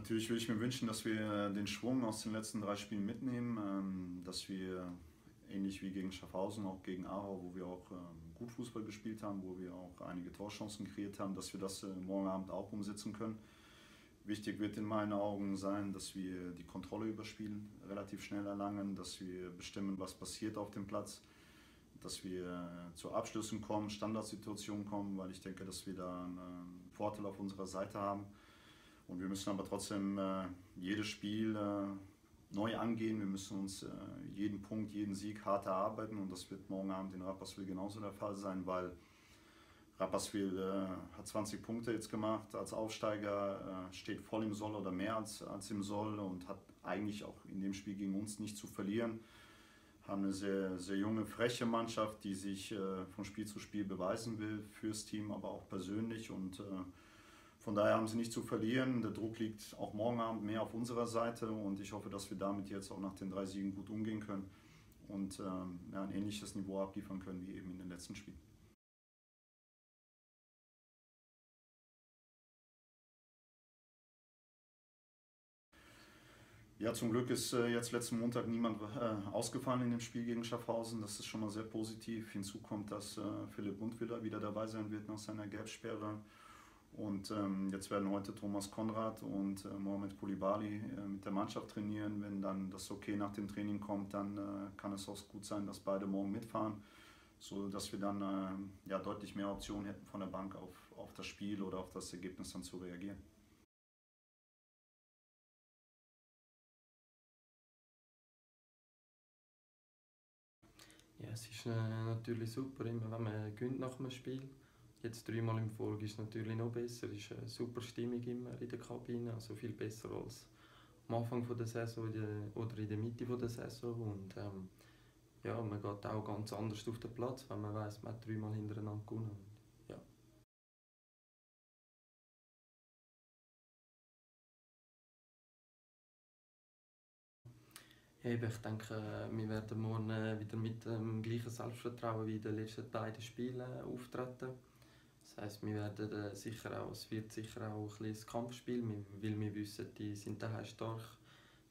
Natürlich würde ich mir wünschen, dass wir den Schwung aus den letzten drei Spielen mitnehmen, ähm, dass wir ähnlich wie gegen Schaffhausen, auch gegen Aarau, wo wir auch ähm, gut Fußball gespielt haben, wo wir auch einige Torchancen kreiert haben, dass wir das äh, morgen Abend auch umsetzen können. Wichtig wird in meinen Augen sein, dass wir die Kontrolle über Spiel relativ schnell erlangen, dass wir bestimmen, was passiert auf dem Platz, dass wir äh, zu Abschlüssen kommen, Standardsituationen kommen, weil ich denke, dass wir da einen Vorteil auf unserer Seite haben. Und wir müssen aber trotzdem äh, jedes Spiel neu angehen. Wir müssen uns äh, jeden Punkt, jeden Sieg hart erarbeiten und das wird morgen Abend in Rapperswil genauso der Fall sein, weil Rapperswil äh, hat 20 Punkte jetzt gemacht als Aufsteiger, äh, steht voll im Soll oder mehr als, als im Soll und hat eigentlich auch in dem Spiel gegen uns nicht zu verlieren. Haben eine sehr, sehr junge, freche Mannschaft, die sich äh, von Spiel zu Spiel beweisen will fürs Team, aber auch persönlich und äh, von daher haben sie nicht zu verlieren. Der Druck liegt auch morgen Abend mehr auf unserer Seite und ich hoffe, dass wir damit jetzt auch nach den drei Siegen gut umgehen können und ähm, ja, ein ähnliches Niveau abliefern können wie eben in den letzten Spielen. Ja, zum Glück ist äh, jetzt letzten Montag niemand äh, ausgefallen in dem Spiel gegen Schaffhausen. Das ist schon mal sehr positiv. Hinzu kommt, dass äh, Philipp Bundwiller wieder dabei sein wird nach seiner Gelbsperre. Und ähm, jetzt werden heute Thomas Konrad und äh, Mohamed Koulibaly äh, mit der Mannschaft trainieren. Wenn dann das Okay nach dem Training kommt, dann äh, kann es auch gut sein, dass beide morgen mitfahren, sodass wir dann äh, ja, deutlich mehr Optionen hätten von der Bank auf, auf das Spiel oder auf das Ergebnis dann zu reagieren. Ja, es ist äh, natürlich super, immer wenn man gönnt nach einem Spiel Jetzt dreimal im Folge ist natürlich noch besser. Es ist eine super Stimmung immer in der Kabine, also viel besser als am Anfang der Saison oder in der Mitte der Saison. Und ähm, ja, man geht auch ganz anders auf den Platz, wenn man weiß, man hat dreimal hintereinander gewonnen. Ich denke, wir werden morgen äh, wieder mit dem gleichen Selbstvertrauen wie in den letzten beiden Spielen auftreten. Heisst, wir werden äh, sicher auch, es wird sicher auch ein, ein Kampfspiel, weil wir wissen, die sind daheim stark.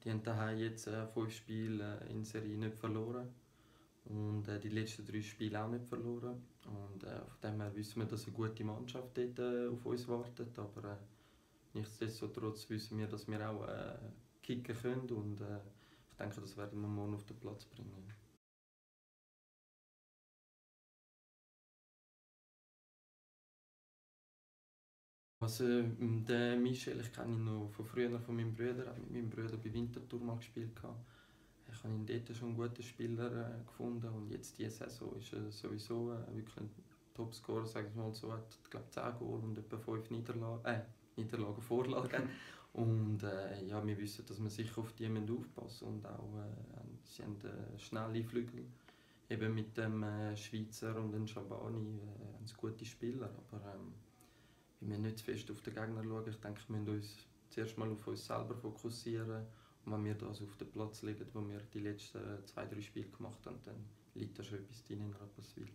Die haben daheim jetzt äh, fünf Spiele äh, in Serie nicht verloren und äh, die letzten drei Spiele auch nicht verloren. Und äh, von dem her wissen wir, dass eine gute Mannschaft dort äh, auf uns wartet, aber äh, nichtsdestotrotz wissen wir, dass wir auch kicken können und ich denke, das werden wir morgen auf den Platz bringen. Also, den Michel ich kenne ihn noch von früher von meinem Bruder. Ich habe mit meinem Bruder bei Winterthur mal gespielt. Ich habe ihn dort schon einen guten Spieler äh, gefunden und jetzt diese Saison ist er sowieso äh, wirklich ein Topscorer, sage ich mal so. Er hat glaube 10 Goal und etwa 5 Niederlagen, äh, Niederlagen Vorlagen. und äh, ja, wir wissen, dass wir sicher auf die aufpassen und auch äh, sie haben äh, schnelle Flügel. Eben mit dem äh, Schweizer und dem Schabani äh, ein gute Spieler, aber ähm, wir müssen nicht zu fest auf den Gegner schauen. Ich denke, wir müssen uns zuerst mal auf uns selber fokussieren. Und wenn wir das auf den Platz legen, wo wir die letzten zwei, drei Spiele gemacht haben, dann liegt da schon etwas drin in Rapperswil.